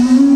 Kita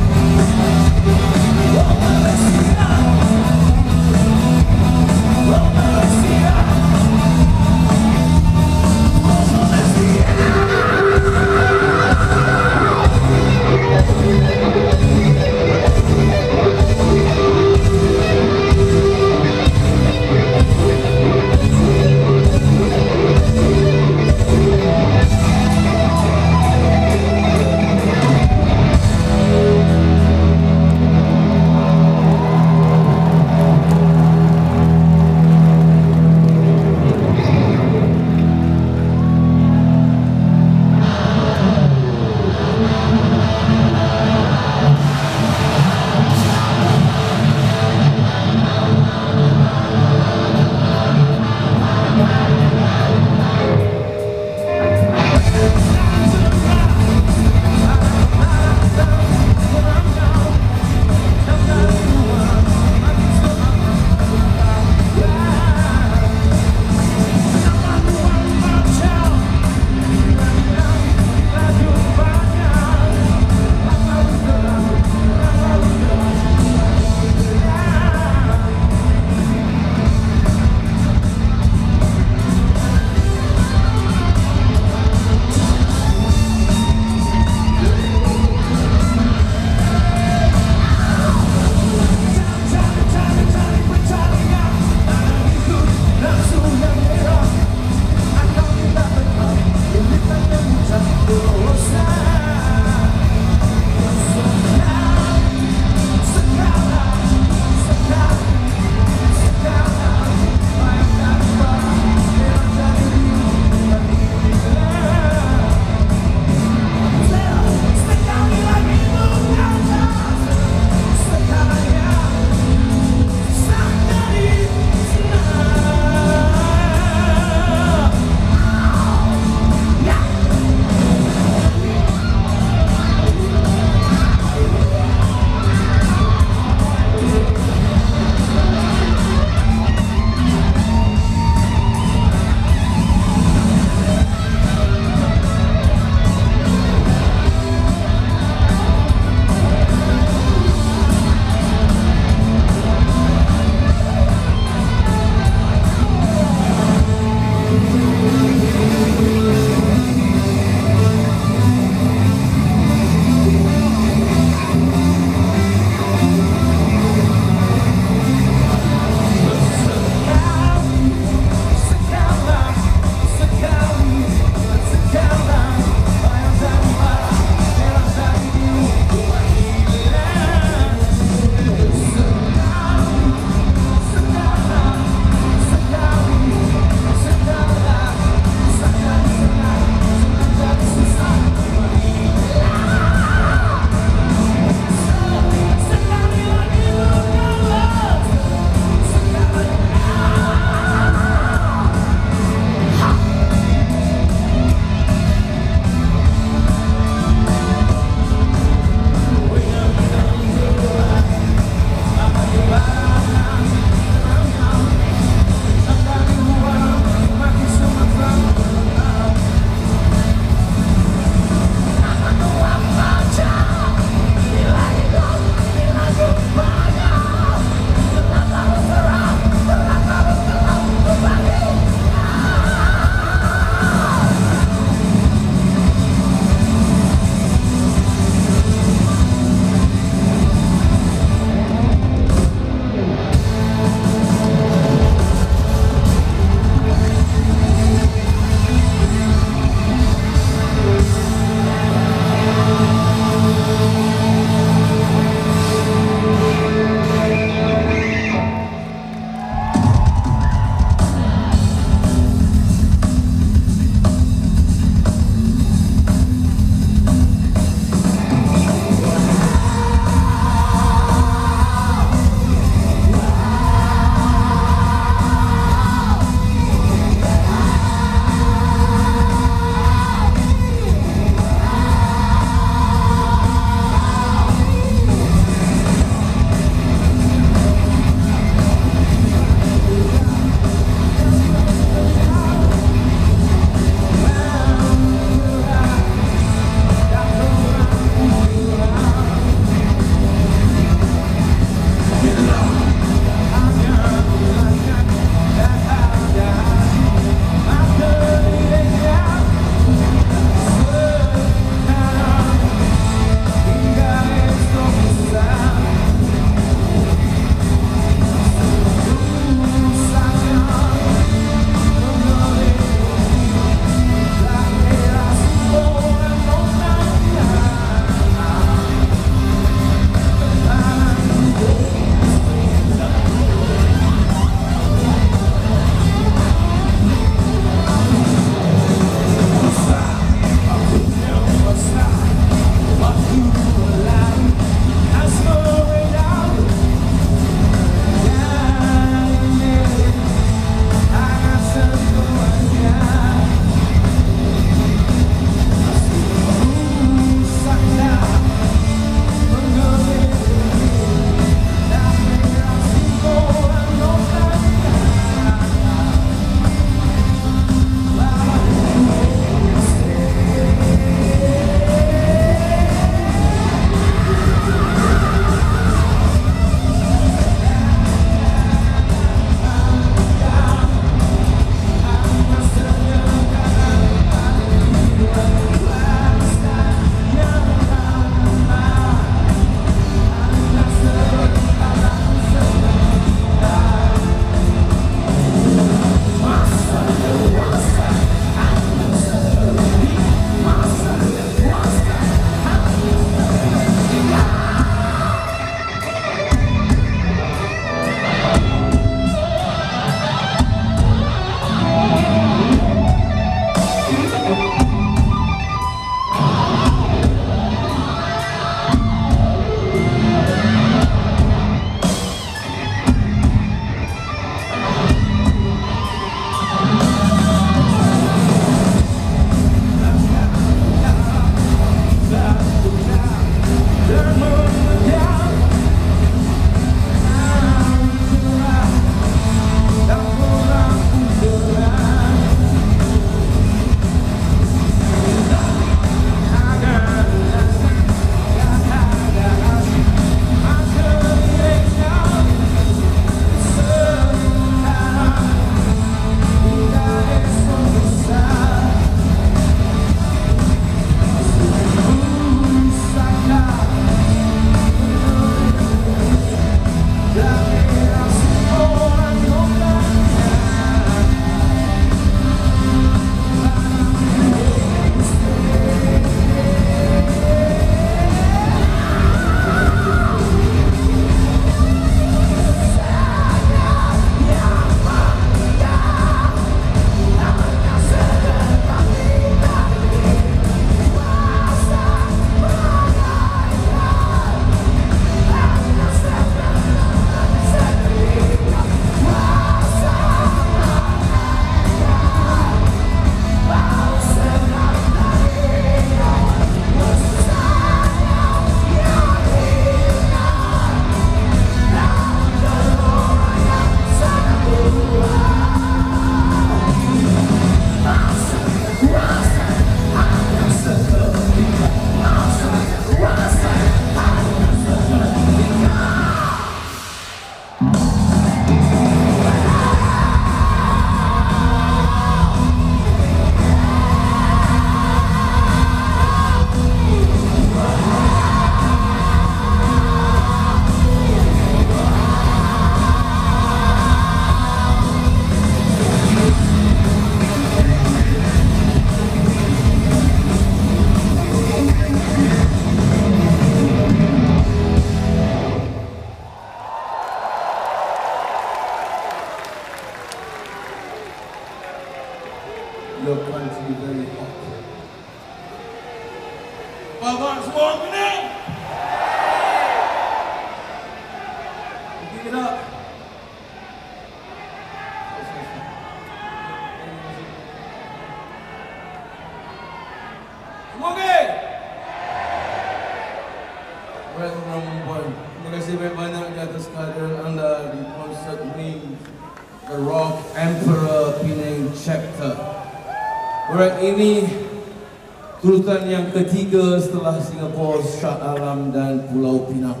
ketiga setelah Singapura, Shah Alam dan Pulau Pinang.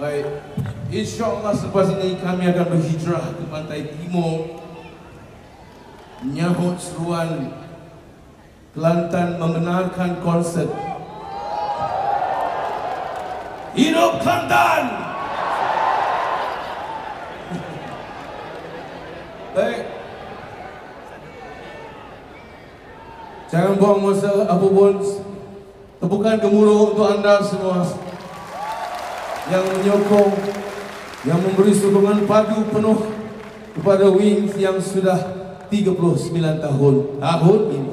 Baik, insyaAllah selepas ini kami akan berhijrah ke pantai timur menyahut seruan Kelantan membenarkan konsert Hidup Kelantan! Baik. Jangan buang masa apa pun. Tepukan gemuruh untuk anda semua yang menyokong, yang memberi sokongan padu penuh kepada Wings yang sudah 39 tahun tahun ini.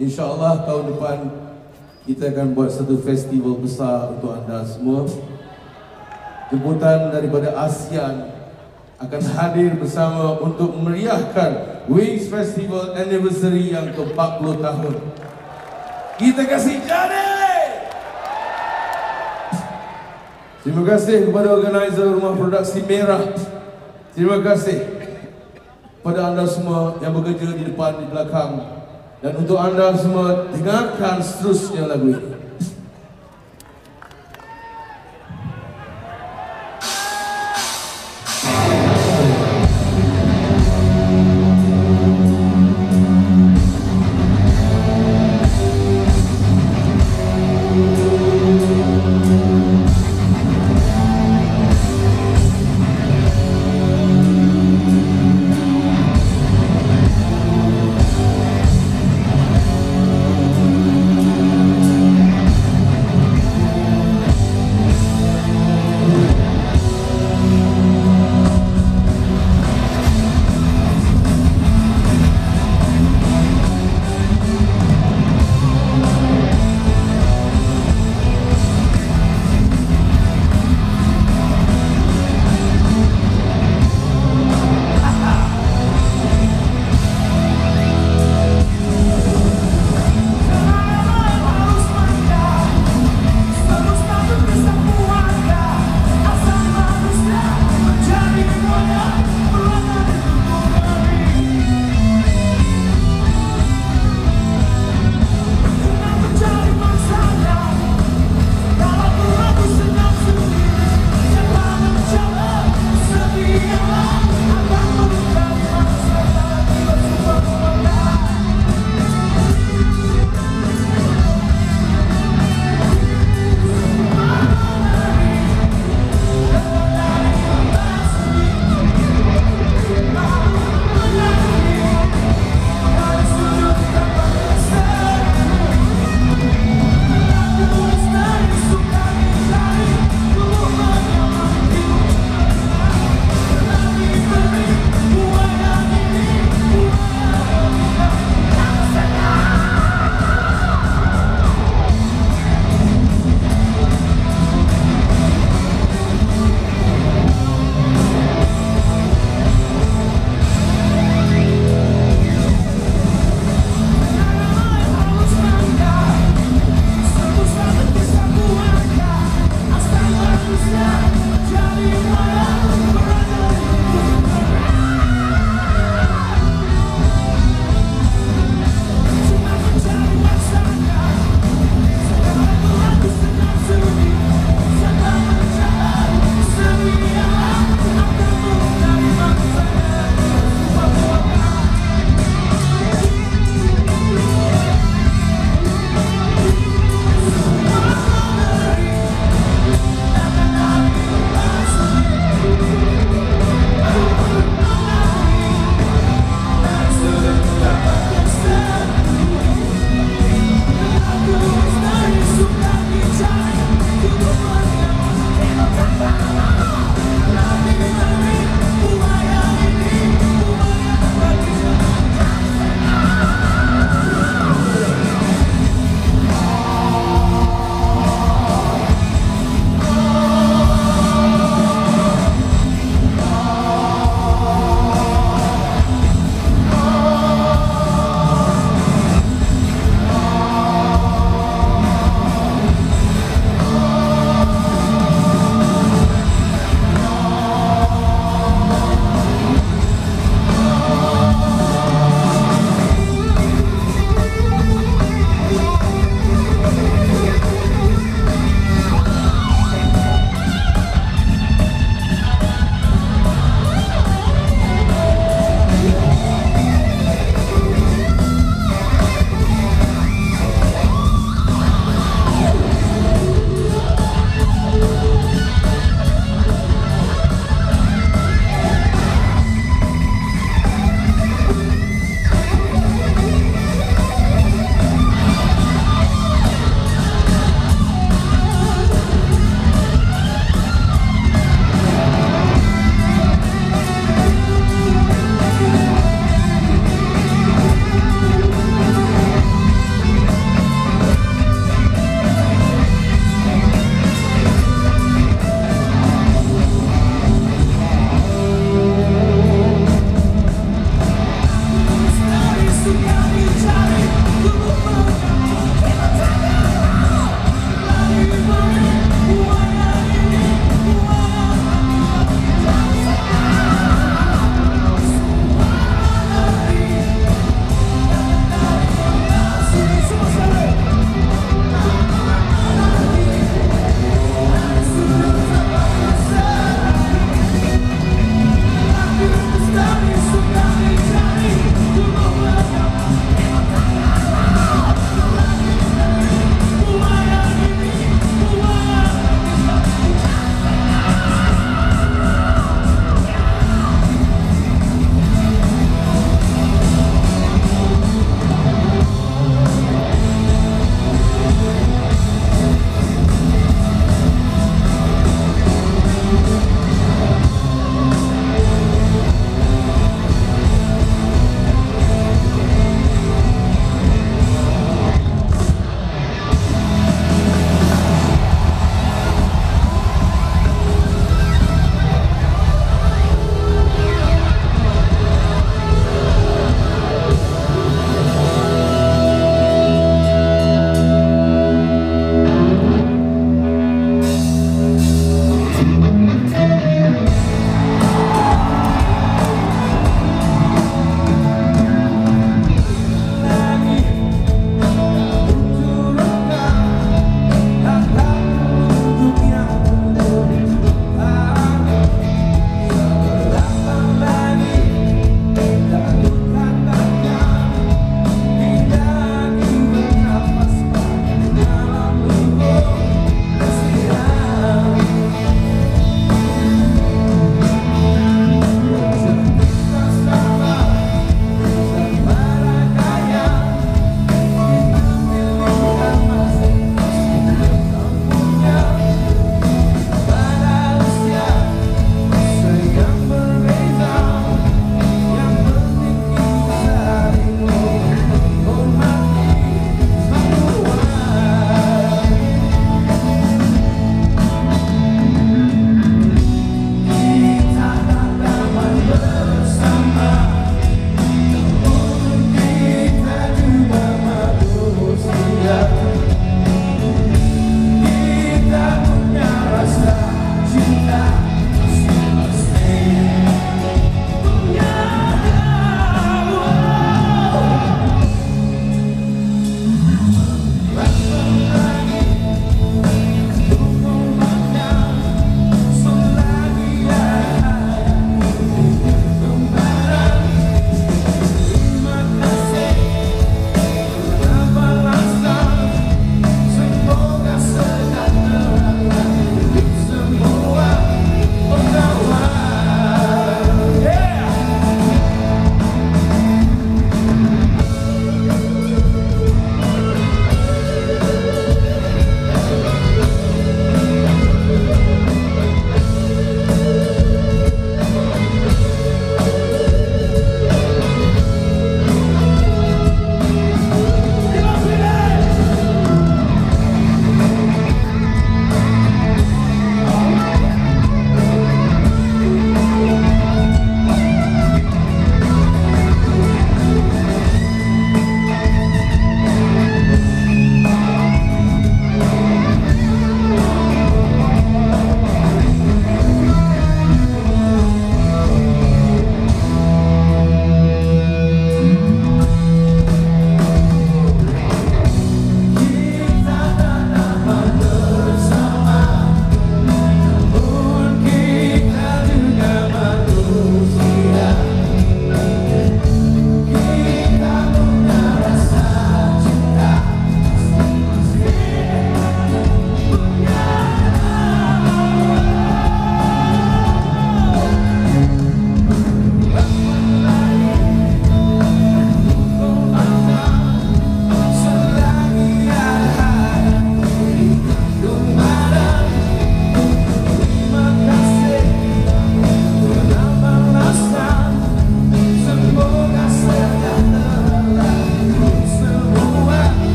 InsyaAllah tahun depan kita akan buat satu festival besar untuk anda semua. Jemputan daripada ASEAN akan hadir bersama untuk meriahkan Wings Festival Anniversary yang ke-40 tahun. Kita kasih jadi! Terima kasih kepada organizer Rumah Produksi Merah. Terima kasih kepada anda semua yang bekerja di depan, di belakang. Dan untuk anda semua, dengarkan seterusnya lagu ini.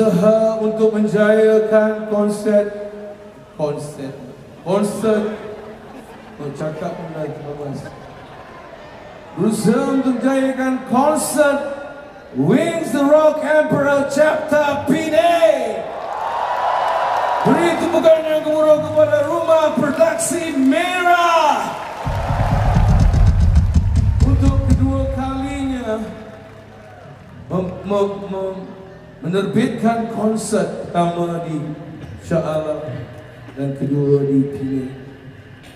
Berusaha untuk menjayakan konsert. Konsert. Konsert. Oh, cakap pun dah berusaha untuk menjayakan konsert Menerbitkan konsert pertama di Shah Alam Dan kedua di Penang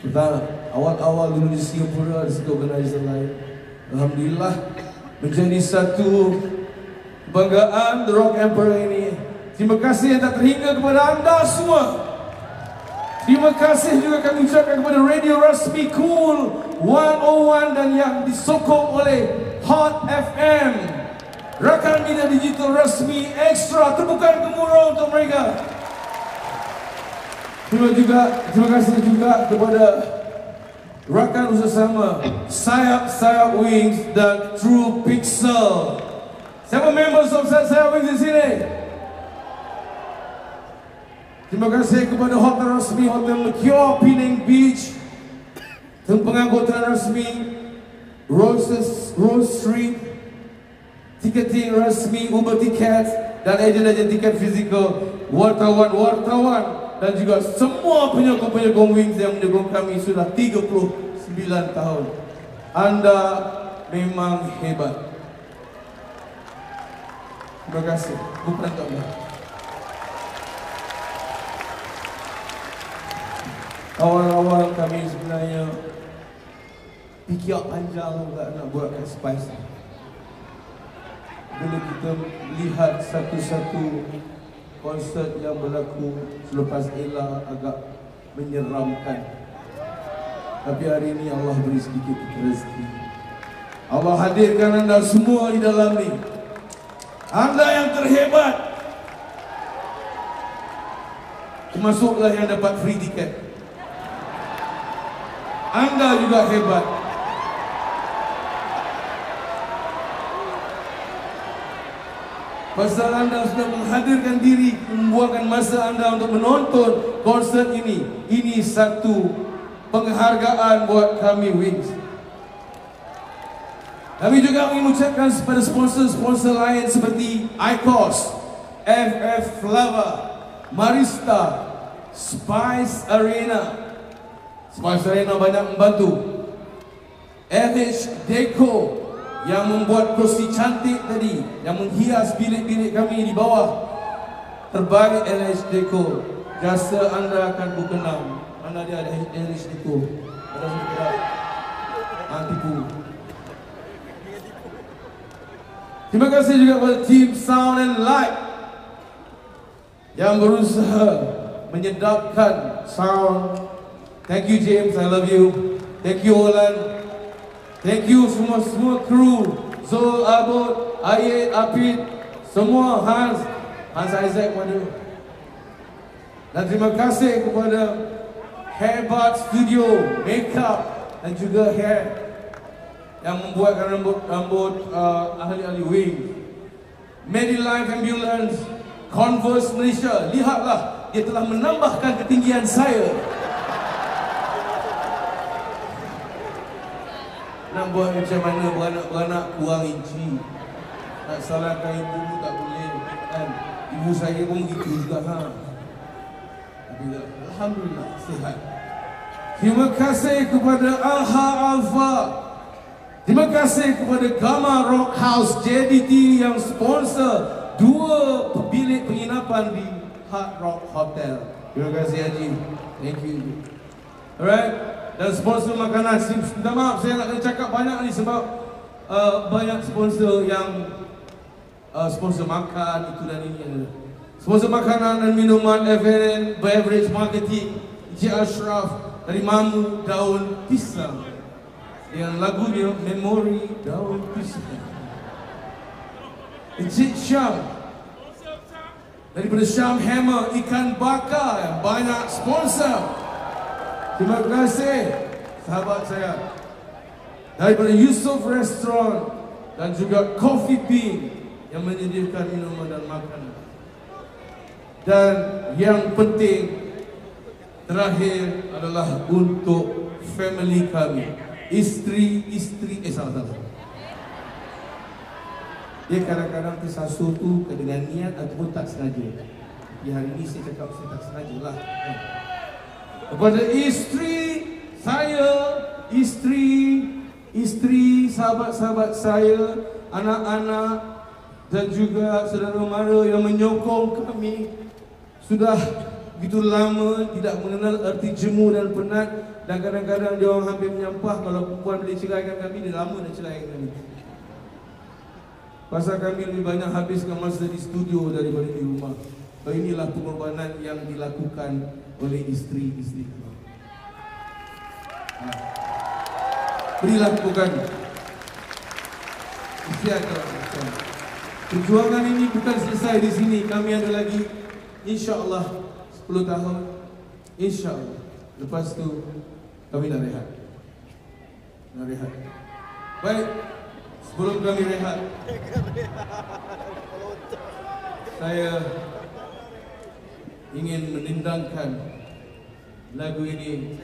Pertama, awal-awal dulu di Singapura Ada satu organizer lain Alhamdulillah Menjadi satu kebanggaan The Rock Emperor ini Terima kasih yang tak terhingga kepada anda semua. Terima kasih juga kami ucapkan kepada Radio Rasmi Cool 101 dan yang disokong oleh Hot FM. Rakan media digital rasmi ekstra tepukan gemuruh untuk mereka. Terima juga terima kasih juga kepada rakan usaha Sayap Sayap Wings dan True Pixel. Siapa members of Sayap Sayap Wings di sini? Terima kasih kepada hotel rasmi Hotel Mercure Penang Beach dan pengangkutan rasmi Roses Rose Street Ticketing rasmi Uber Tickets dan ejen-ejen tiket fizikal wartawan-wartawan dan juga semua penyokong-penyokong Wings yang menyokong kami sudah 39 tahun. Anda memang hebat. Terima kasih. Bukan tak boleh. Awal-awal kami sebenarnya fikir panjang tak nak buat kat Spice. Bila kita lihat satu-satu konsert yang berlaku selepas Ella agak menyeramkan. Tapi hari ini Allah beri sedikit rezeki. Allah hadirkan anda semua di dalam ni. Anda yang terhebat. Termasuklah yang dapat free tiket. Anda juga hebat. Pasal anda sudah menghadirkan diri, membuangkan masa anda untuk menonton konsert ini. Ini satu penghargaan buat kami Wings. Kami juga ingin mengucapkan kepada sponsor-sponsor lain seperti ICOS, FF Flava, Marista, Spice Arena, Spice Arena banyak membantu. FH Deco yang membuat kursi cantik tadi, yang menghias bilik-bilik kami di bawah. Terbaik LH Deco. Jasa anda akan berkenang. Mana dia ada LH Deco? Ada sekedar. Antipu. Terima kasih juga kepada tim Sound and Light yang berusaha menyedapkan sound Thank you James, I love you. Thank you Olan. Thank you semua semua kru. Zul, Abud, Ayed, Apid, semua Hans, Hans Isaac mana? Dan terima kasih kepada Hairbart Studio, Makeup dan juga Hair yang membuatkan rambut rambut uh, ahli-ahli wing. Medilife Ambulance, Converse Malaysia, lihatlah dia telah menambahkan ketinggian saya. Nak buat macam mana beranak-beranak kurang inci Nak salahkan ibu pun tak boleh kan Ibu saya pun begitu juga ha Tapi Alhamdulillah sihat Terima kasih kepada Alha Alfa Terima kasih kepada Gamma Rock House JDT yang sponsor dua bilik penginapan di Hard Rock Hotel. Terima kasih Haji. Thank you. Alright. Dan sponsor makanan. Minta maaf saya nak kena cakap banyak ni sebab uh, banyak sponsor yang uh, sponsor makan itu dan ini. Sponsor makanan dan minuman FNN Beverage Marketing Encik Ashraf dari Mamu Daun Pisang dengan lagunya Memory Daun Pisang Encik Syam Daripada Syam Hammer ikan bakar yang banyak sponsor. Terima kasih sahabat saya. Daripada Yusof Restaurant dan juga Coffee Bean yang menyediakan minuman dan makanan. Dan yang penting terakhir adalah untuk family kami. Isteri-isteri eh salah salah. Dia kadang-kadang tersasul tu dengan niat ataupun tak sengaja. Di hari ini saya cakap saya tak sengaja lah. Kepada isteri saya, isteri, isteri, sahabat-sahabat saya, anak-anak dan juga saudara mara yang menyokong kami sudah begitu lama tidak mengenal erti jemu dan penat dan kadang-kadang dia orang hampir menyampah kalau perempuan boleh ceraikan kami dia lama nak ceraikan kami Pasal kami lebih banyak habiskan masa di studio daripada di rumah. Inilah pengorbanan yang dilakukan oleh isteri-isteri kami. Ha. Berilah bukan. Perjuangan ini bukan selesai di sini. Kami ada lagi insya-Allah 10 tahun. Insya-Allah. Lepas tu kami nak rehat. Nak rehat. Baik. Sebelum kami rehat Saya Ingin menindangkan Lagu ini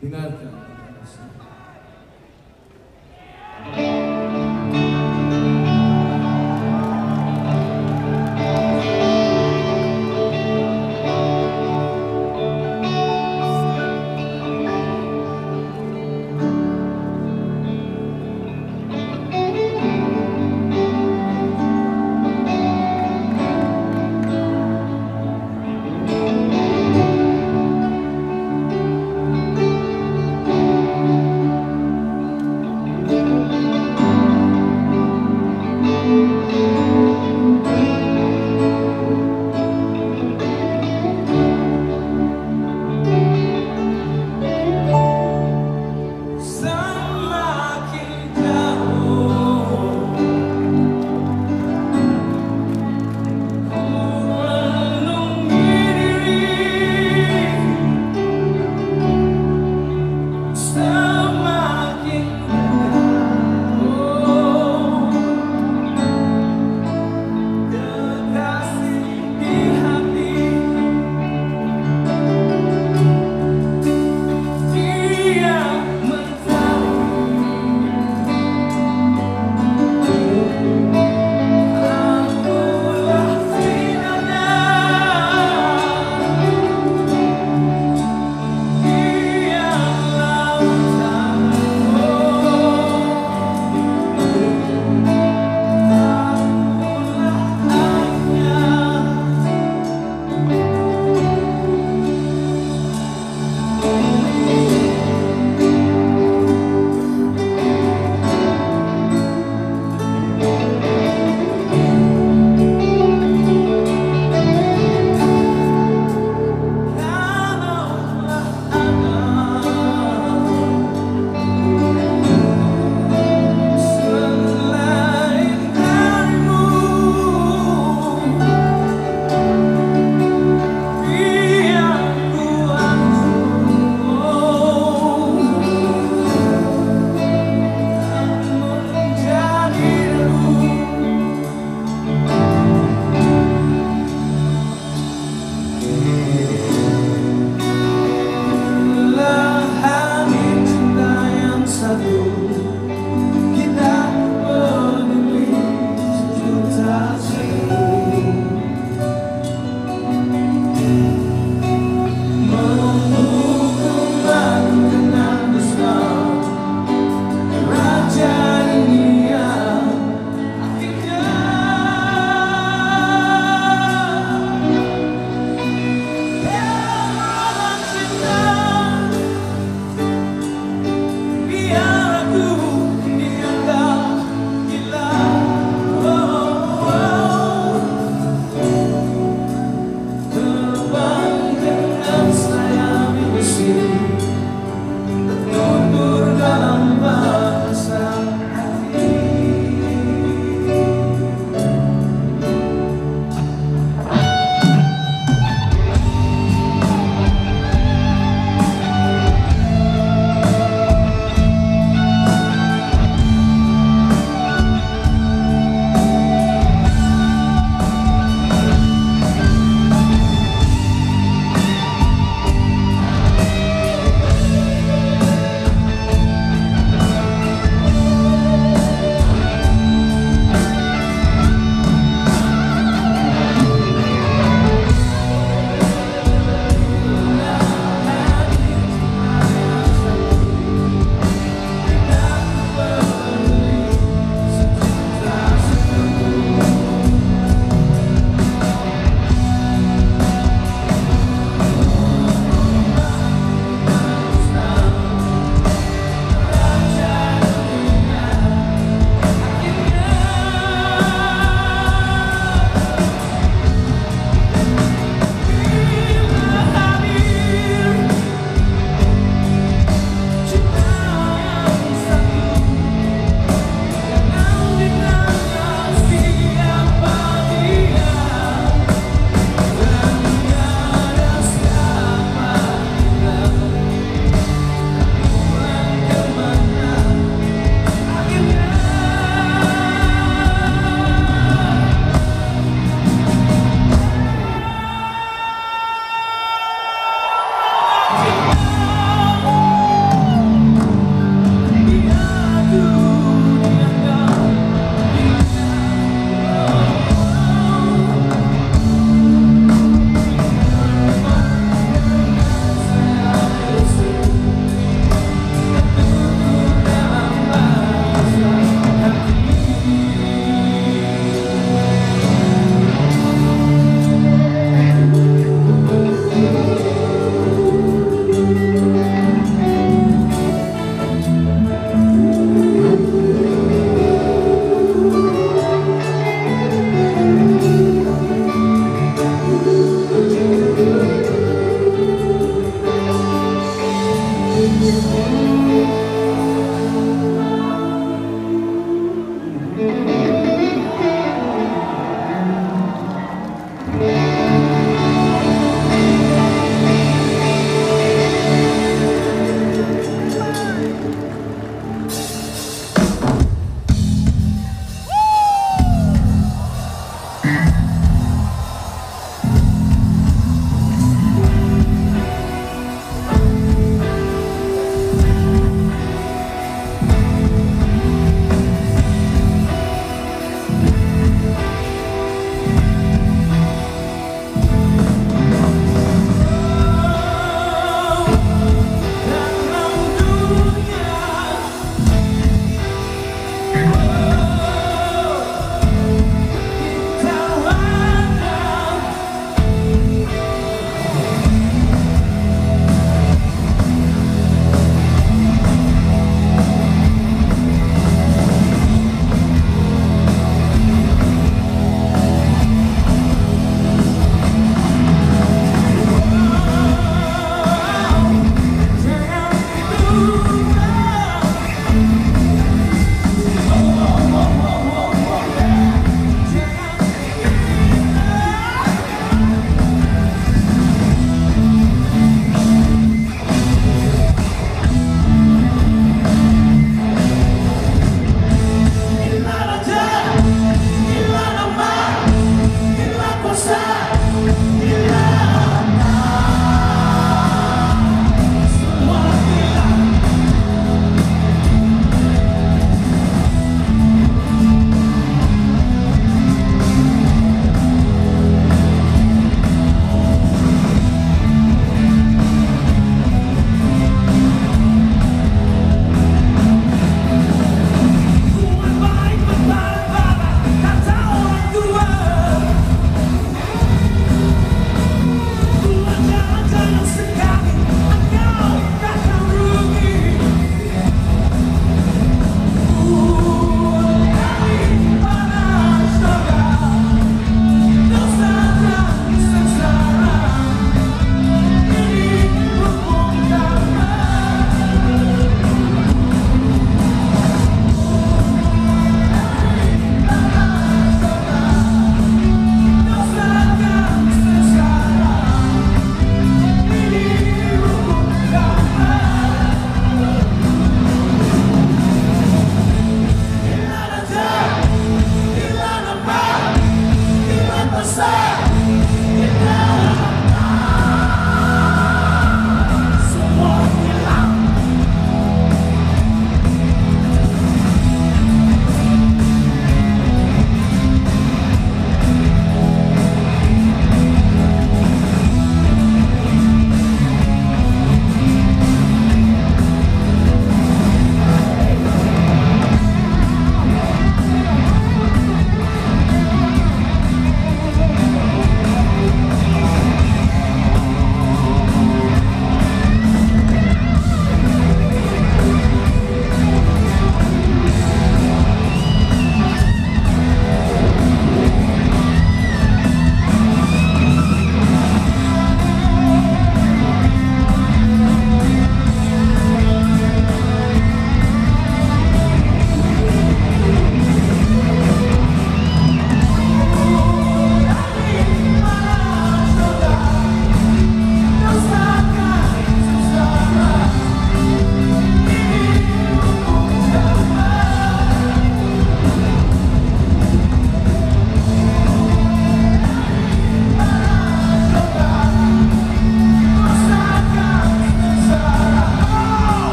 Dengarkan Alright.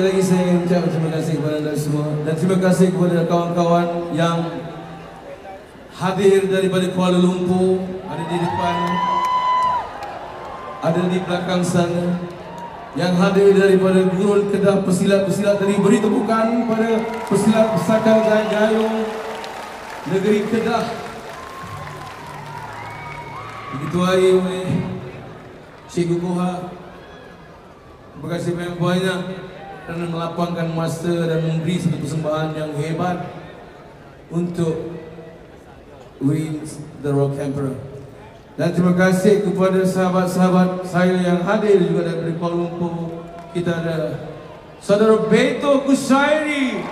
Sekali lagi saya ingin ucap terima kasih kepada anda semua dan terima kasih kepada kawan-kawan yang hadir daripada Kuala Lumpur ada di depan ada di belakang sana yang hadir daripada Gurun Kedah pesilat-pesilat tadi. Beri tepukan pada pesilat Pesaka dan Gayung negeri Kedah. Begitu air oleh Cikgu Koha terima kasih banyak-banyak kerana melapangkan masa dan memberi satu persembahan yang hebat untuk Wings The Rock Emperor dan terima kasih kepada sahabat-sahabat saya yang hadir juga dari Kuala Lumpur. Kita ada Saudara Beto Kusairi.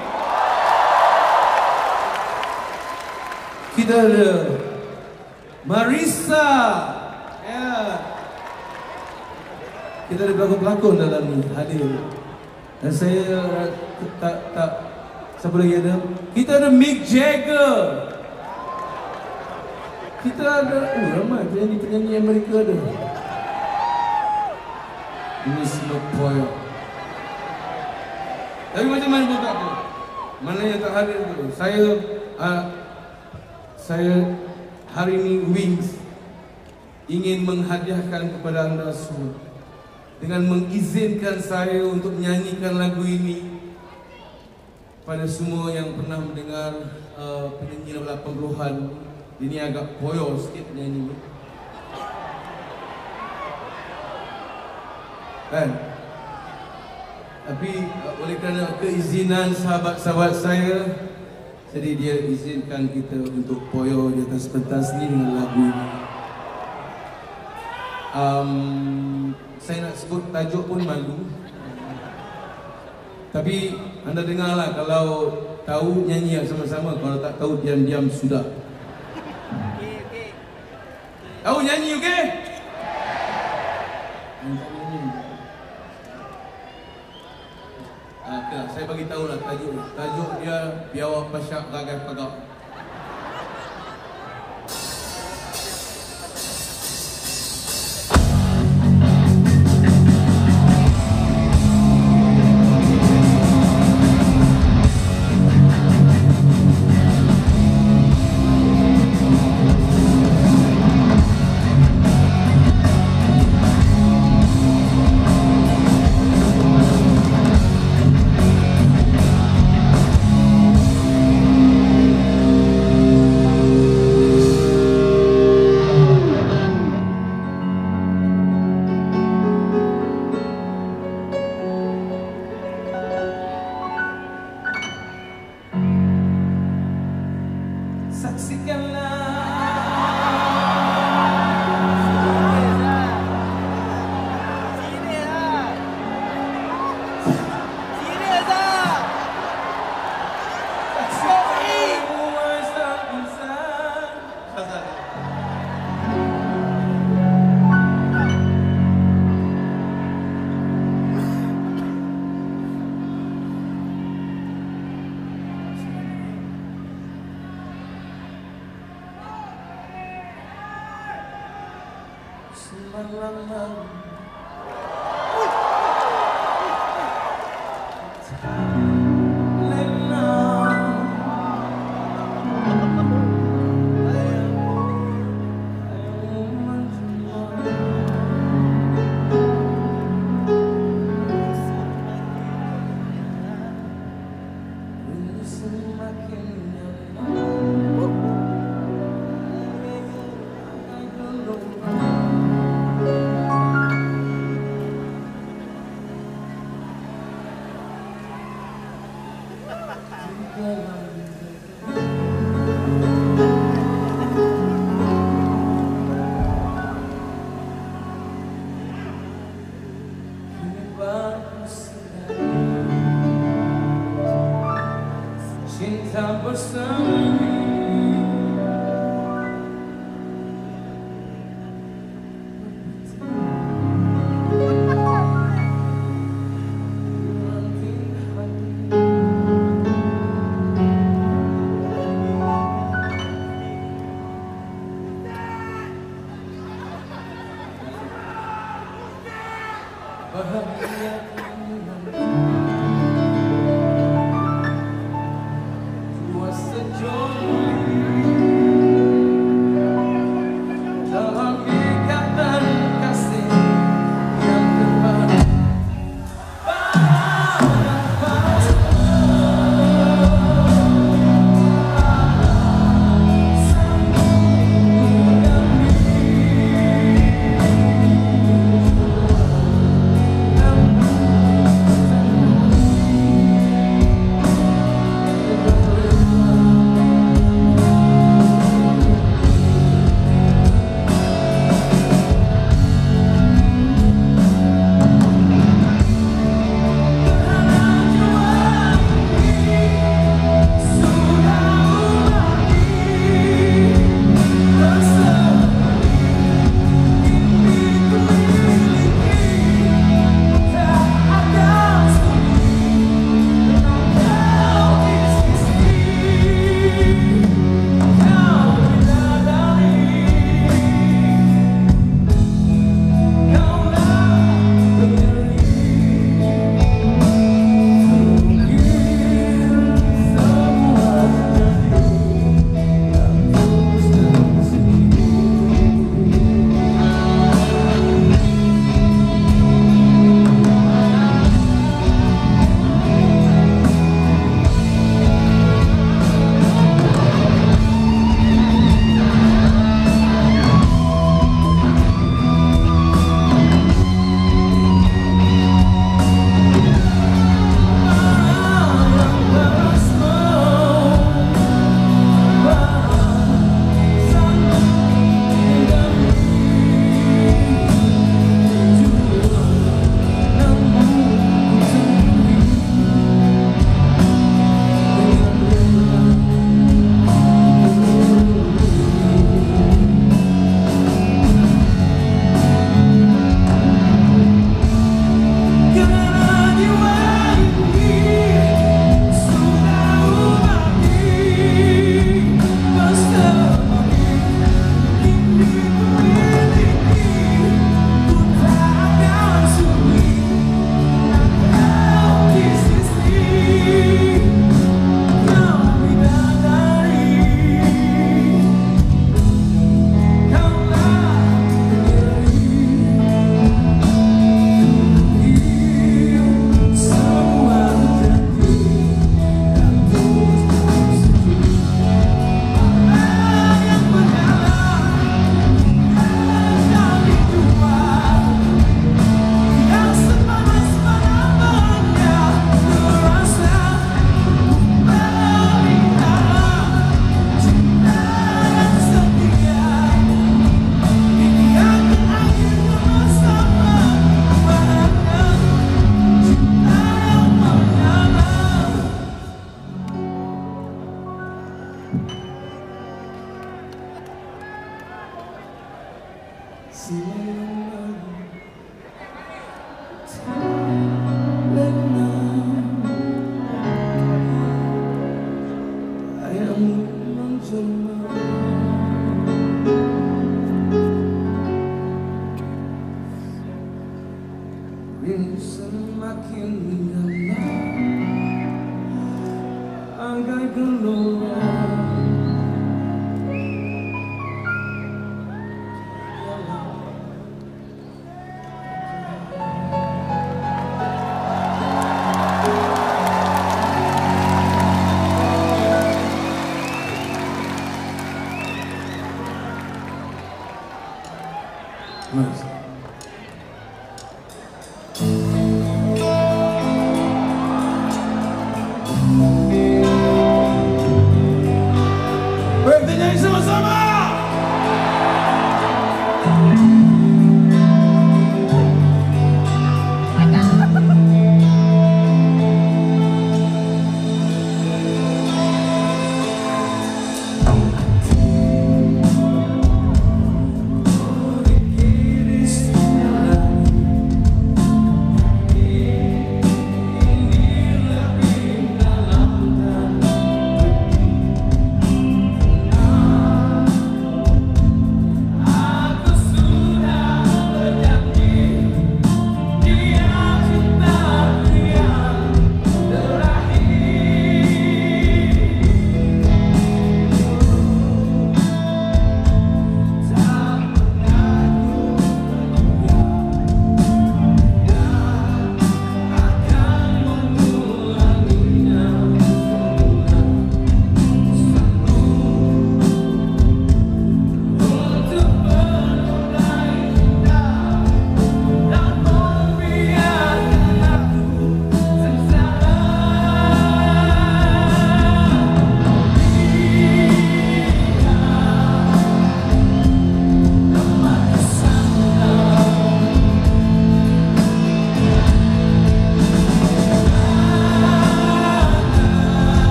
Kita ada Marisa. Ya. Kita ada pelakon-pelakon dalam hadir. Dan saya tak tak siapa lagi ada? Kita ada Mick Jagger. Kita ada, oh ramai penyanyi-penyanyi Amerika ada. Ini semua poyok. Tapi macam mana tak apa. Mana yang tak hadir tu. Saya, uh, saya hari ini Wings ingin menghadiahkan kepada anda semua dengan mengizinkan saya untuk menyanyikan lagu ini pada semua yang pernah mendengar uh, penyanyi 80-an ini agak poyo sikit nyanyi ni. Kan? Tapi oleh kerana keizinan sahabat-sahabat saya Jadi dia izinkan kita untuk poyo di atas pentas ni dengan lagu ini um, Saya nak sebut tajuk pun malu Tapi anda dengarlah kalau tahu nyanyi sama-sama Kalau tak tahu diam-diam sudah Tahu nyanyi okey? Ah, okay, saya bagi tahu lah tajuk Tajuk dia biawak pasyak gagal pagak.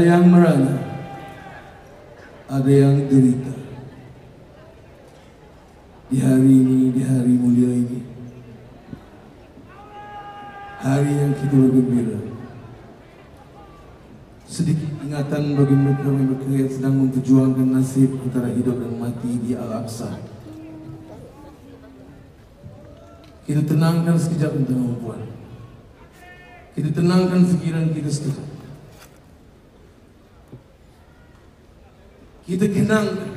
Ada yang merana, ada yang derita. Di hari ini, di hari mulia ini, hari yang kita bergembira, sedikit ingatan bagi mereka mereka yang sedang memperjuangkan nasib antara hidup dan mati di Al-Aqsa. Kita tenangkan sekejap tuan puan. Kita tenangkan fikiran kita sekejap. Kita kenangkan.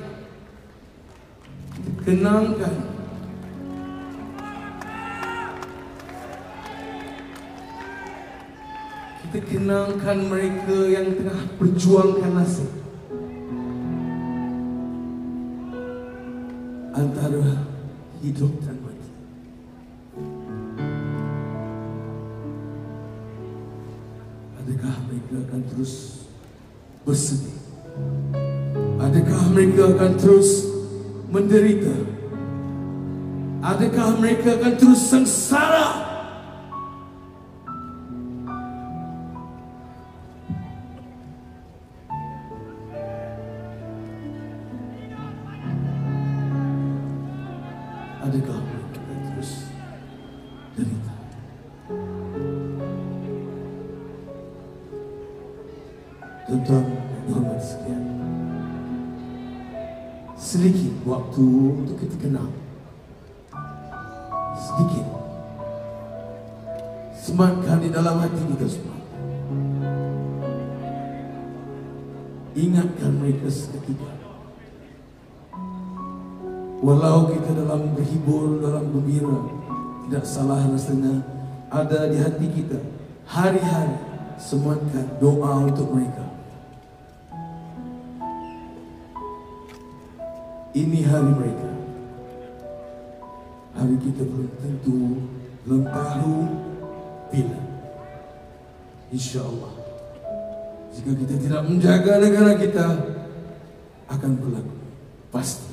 Kita kenangkan. Kita kenangkan mereka yang tengah berjuangkan nasib. Antara hidup dan mati. Adakah mereka akan terus bersedih? Adakah mereka akan terus menderita? Adakah mereka akan terus sengsara? Adakah mereka akan terus derita? Tuan-tuan waktu untuk kita kenal. Sedikit. Sematkan di dalam hati kita semua. Ingatkan mereka seketika Walau kita dalam berhibur, dalam gembira Tidak salah rasanya Ada di hati kita Hari-hari Sematkan doa untuk mereka hari mereka. Hari kita belum tentu, belum tahu bila. Insya Allah. Jika kita tidak menjaga negara kita, akan berlaku. Pasti.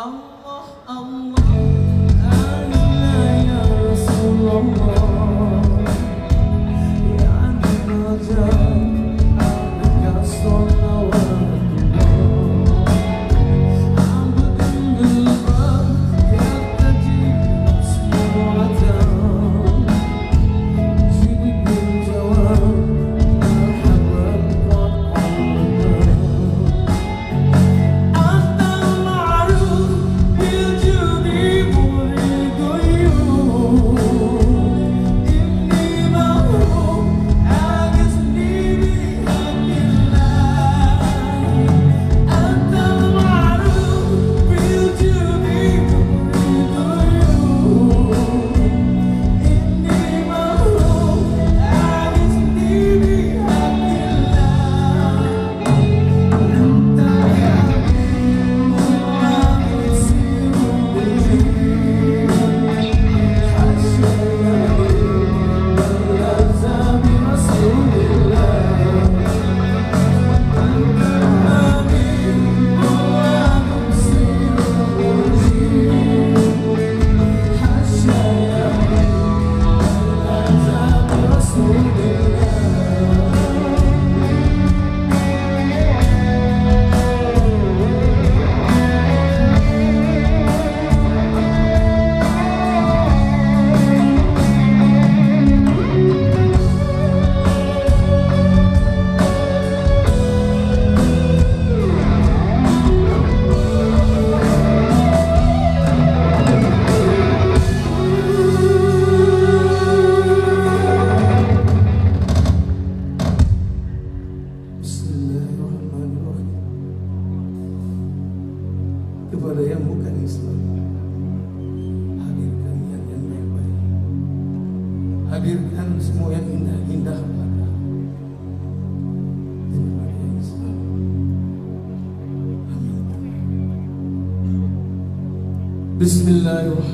Allah الله الرحمن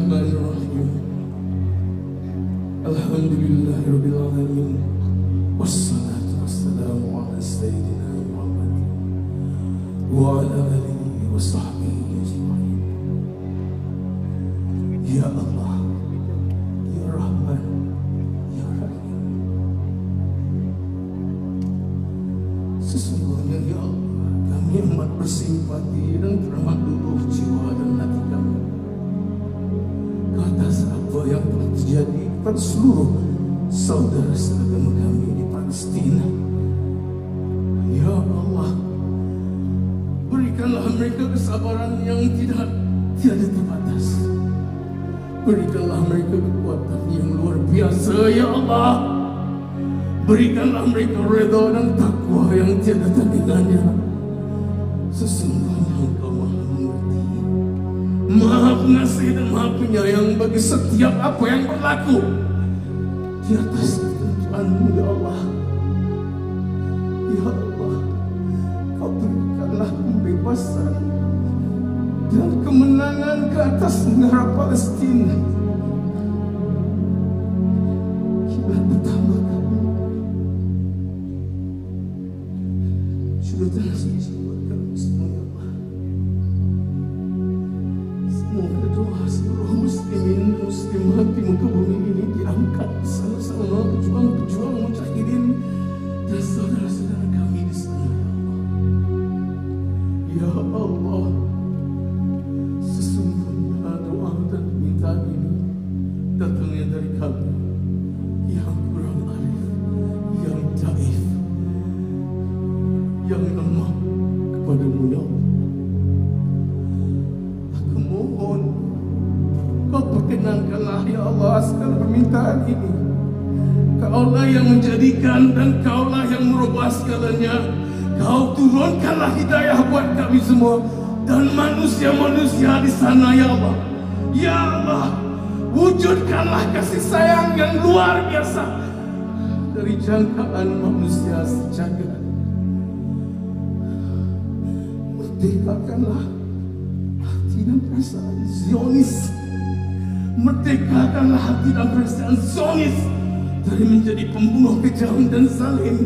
him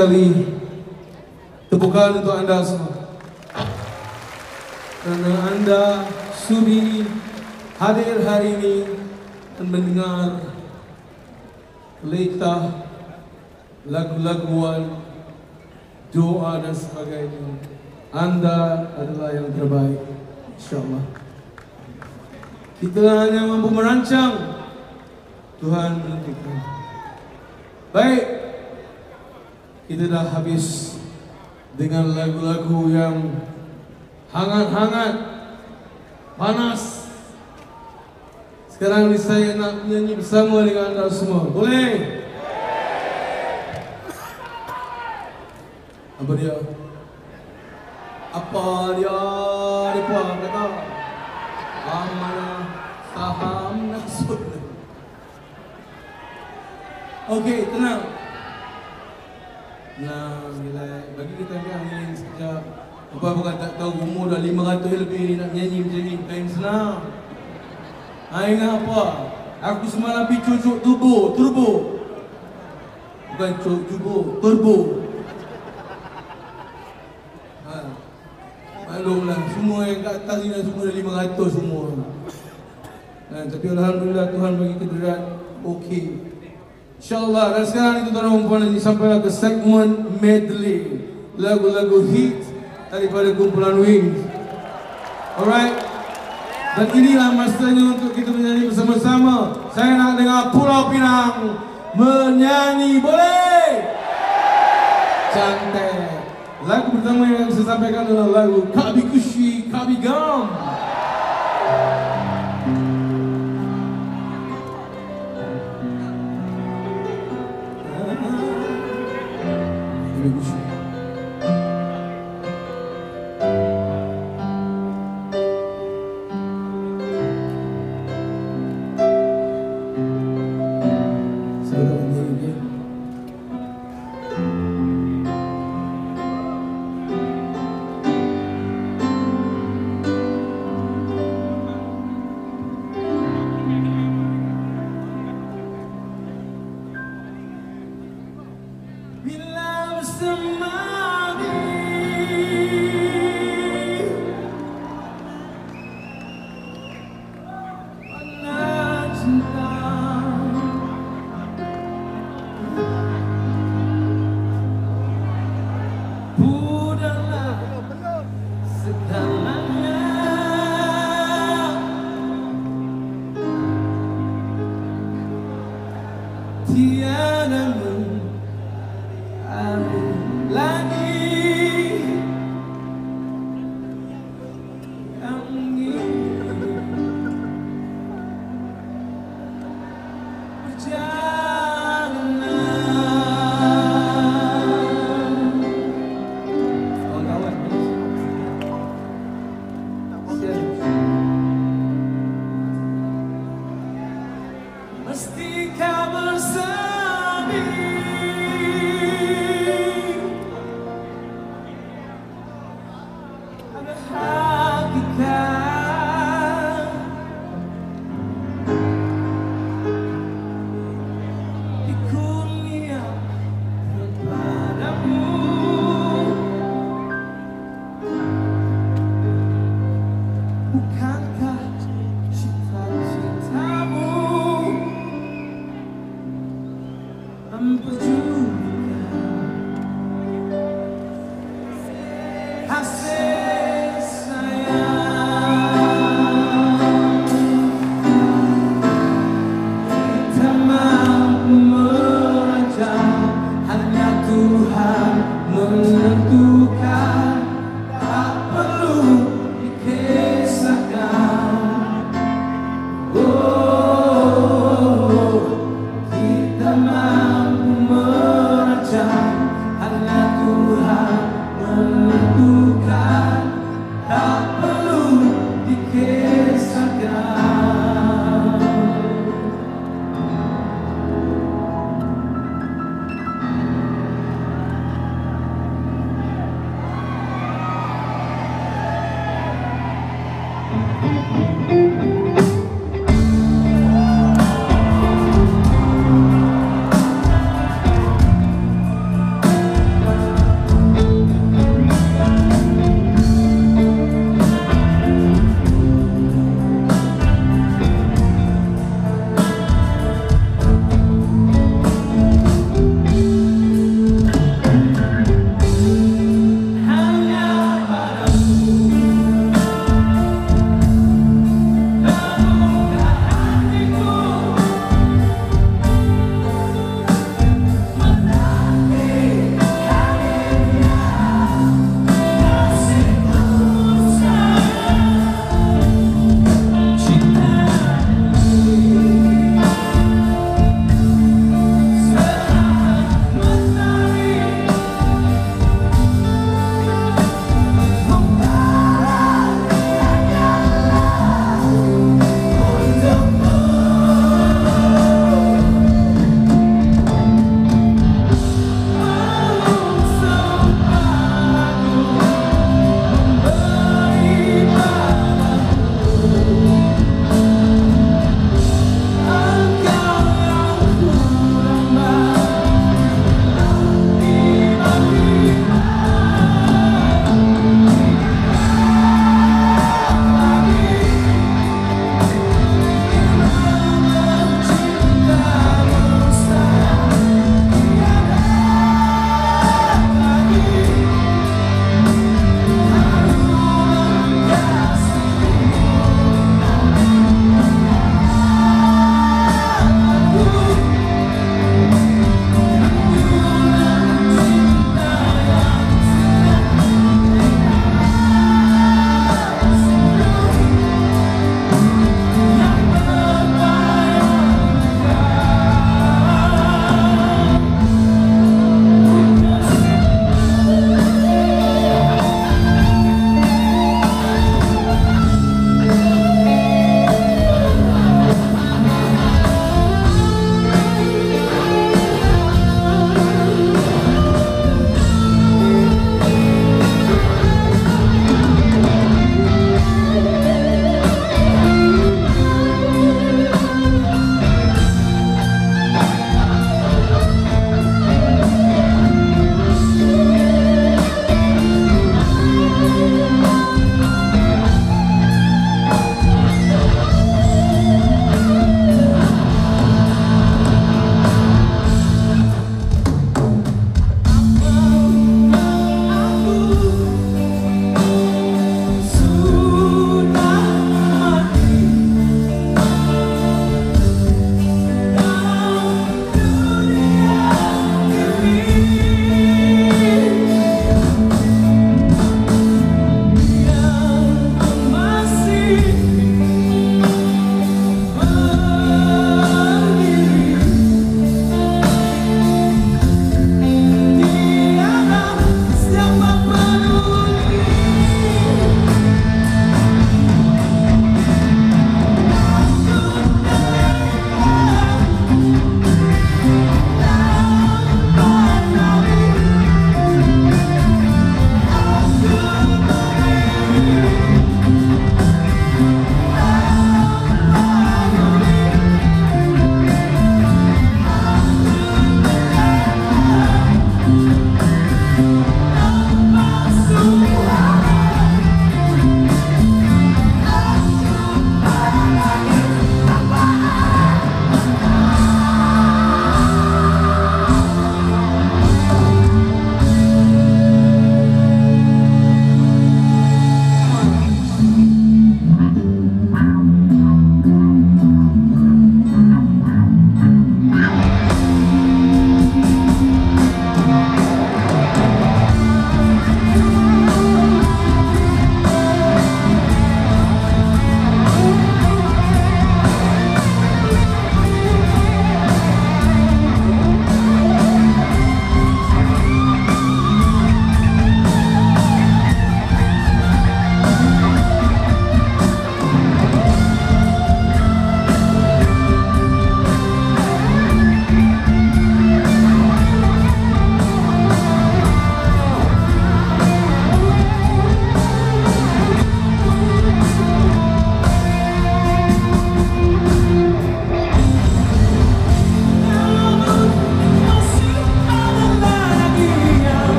lagi sekali tepukan untuk anda semua. Kerana anda sudi hadir hari ini dan mendengar leta lagu-laguan doa dan sebagainya. Anda adalah yang terbaik. InsyaAllah. Kita hanya mampu merancang. Tuhan menentukan. Baik. Kita dah habis dengan lagu-lagu yang hangat-hangat, panas. Sekarang ni saya nak menyanyi bersama dengan anda semua. Boleh? Apa dia? Apa dia? Dia apa kata? Amanah saham nafsu. Okey, tenang. Nah, relax. Bagi kita ni angin sekejap. Apa bukan tak tahu umur dah 500 lebih ni nak nyanyi macam ni. Bukan senang. Ha, ingat apa? Aku semalam pergi cucuk turbo, turbo. Bukan cucuk turbo, turbo. Ha. Maklumlah, semua yang kat atas ni dah semua dah 500 semua. Ha, tapi Alhamdulillah Tuhan bagi kederat okey. InsyaAllah dan sekarang itu tuan dan puan sampailah ke segmen medley lagu-lagu hit daripada kumpulan Wings. Alright. Dan inilah masanya untuk kita menyanyi bersama-sama. Saya nak dengar Pulau Pinang menyanyi. Boleh? Cantik. Lagu pertama yang saya sampaikan adalah lagu Kabi Kushi Kabi Gam.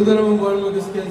Bunlara bu varmak isteyen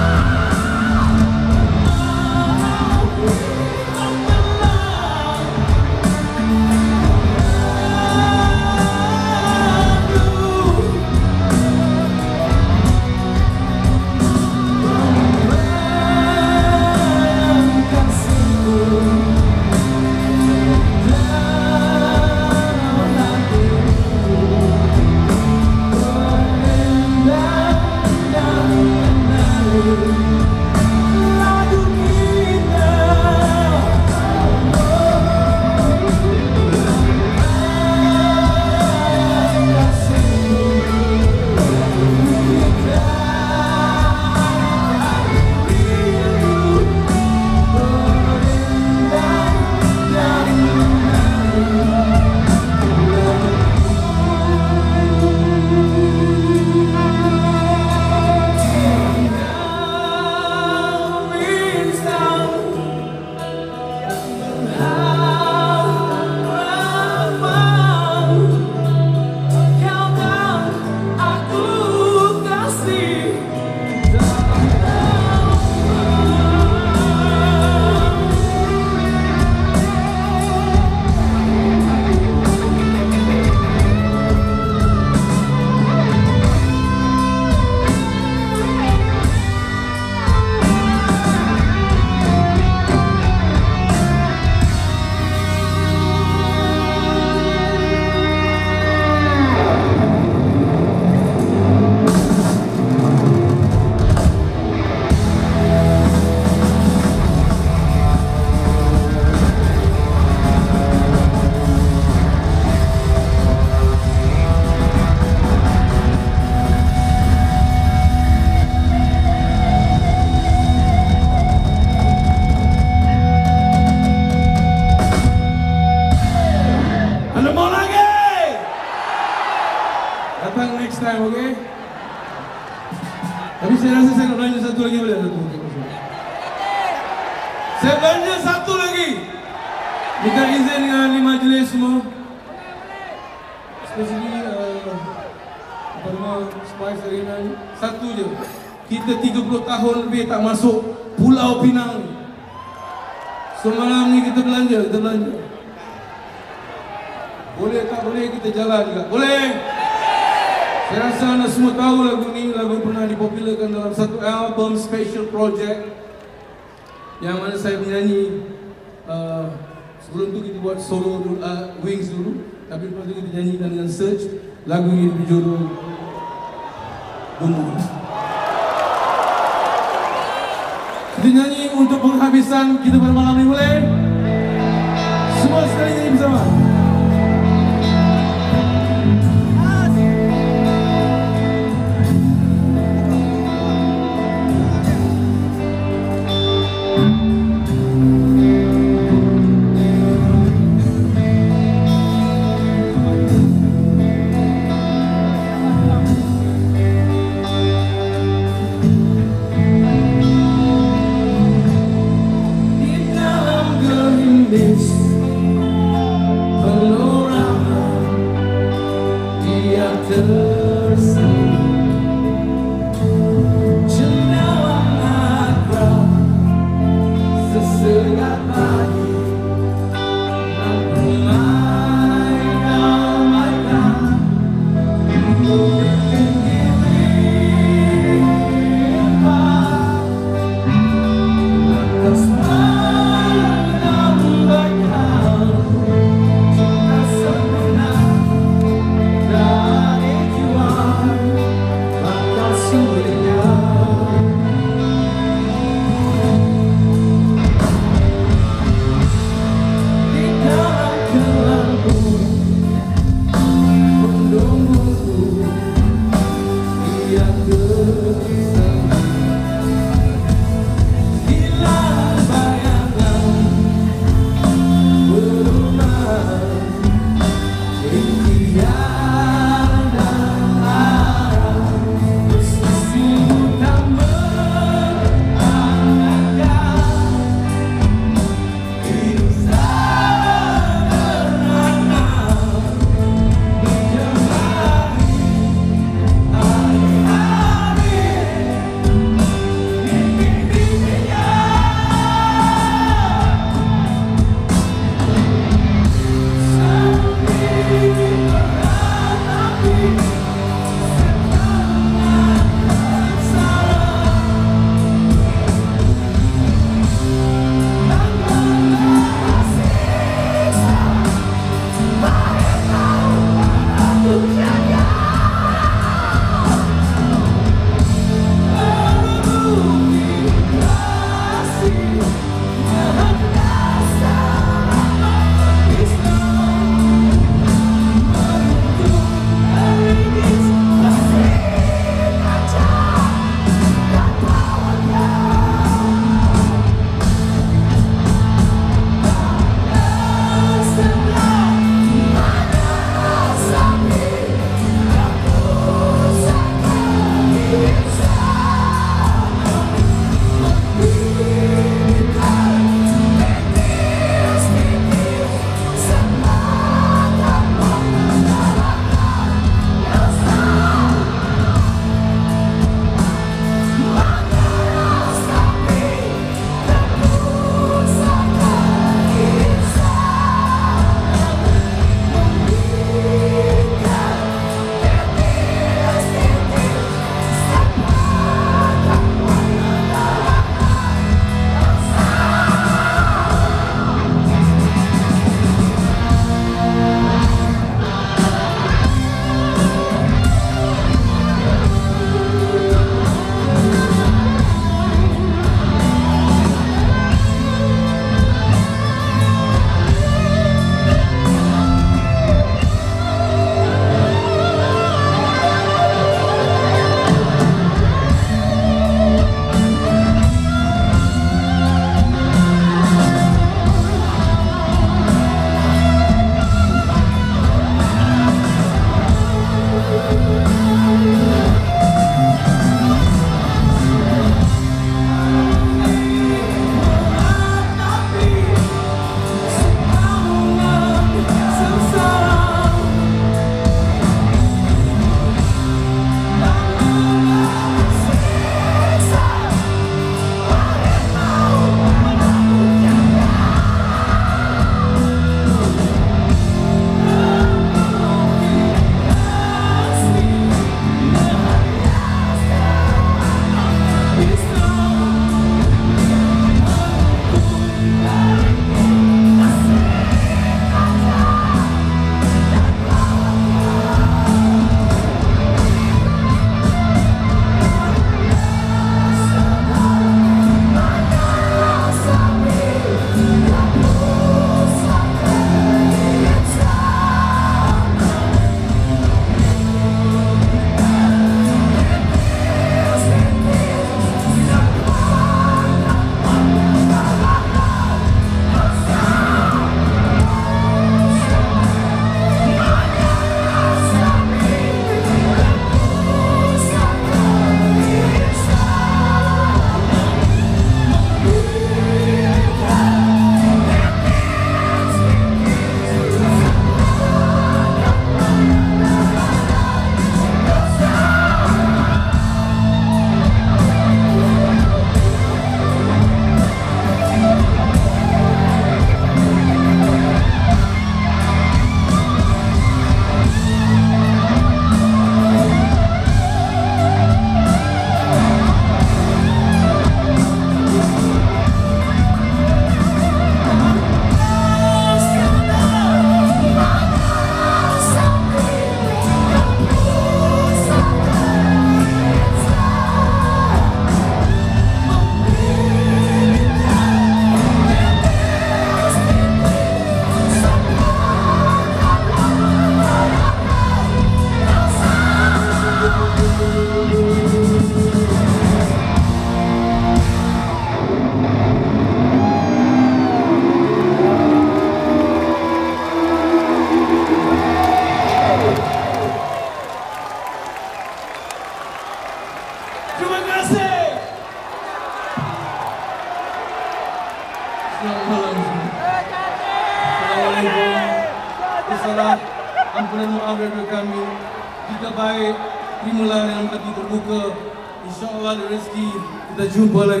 InsyaAllah